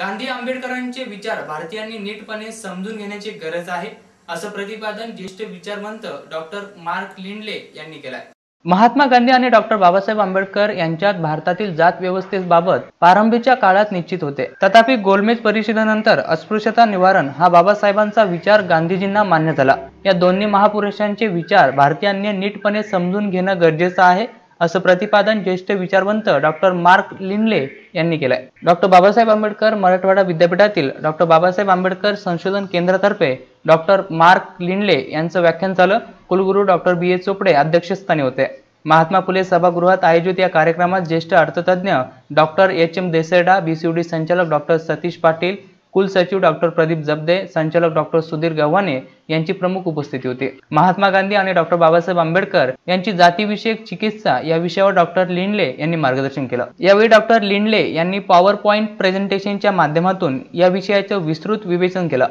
गांधी आंबेडकरांचे विचार भारतीयांनी नीटपणे समजून घेण्याची गरज आहे असं प्रतिपादन ज्येष्ठ विचारवंत डॉक्टर मार्क लिंडले यांनी केलंय. महात्मा गांधी आणि डॉक्टर बाबासाहेब आंबेडकर यांच्यात भारतातील जात व्यवस्थेबाबत प्रारंभीच्या काळात निश्चित होते. तथापि गोलमेज परिषदेनंतर अस्पृश्यता निवारण हा बाबासाहेबांचा विचार गांधीजींना मान्य झाला. या दोन्ही महापुरुषांचे विचार भारतीयांनी नीटपणे समजून घेणं गरजेचं आहे असं प्रतिपादन ज्येष्ठ विचारवंत डॉक्टर मार्क लिनले यांनी केलंय. डॉक्टर बाबासाहेब आंबेडकर मराठवाडा विद्यापीठातील डॉक्टर बाबासाहेब आंबेडकर संशोधन केंद्रातर्फे डॉक्टर मार्क लिनले यांचं व्याख्यान झालं. कुलगुरू डॉक्टर बी ए चोपडे अध्यक्षस्थानी होते. महात्मा फुले सभागृहात आयोजित या कार्यक्रमात ज्येष्ठ अर्थतज्ञ डॉक्टर एच एम देसेडा बीसीयूडी संचालक डॉक्टर सतीश पाटील कुलसचिव डॉक्टर प्रदीप जबदे संचालक डॉक्टर सुधीर गव्हाणे यांची प्रमुख उपस्थिती होती. महात्मा गांधी आणि डॉक्टर बाबासाहेब आंबेडकर यांची जातीविषयक चिकित्सा या विषयावर डॉक्टर लिंडले यांनी मार्गदर्शन केलं. यावेळी डॉक्टर लिंडले यांनी पॉवर पॉईंट प्रेझेंटेशनच्या माध्यमातून या विषयाचं विस्तृत विवेचन केलं.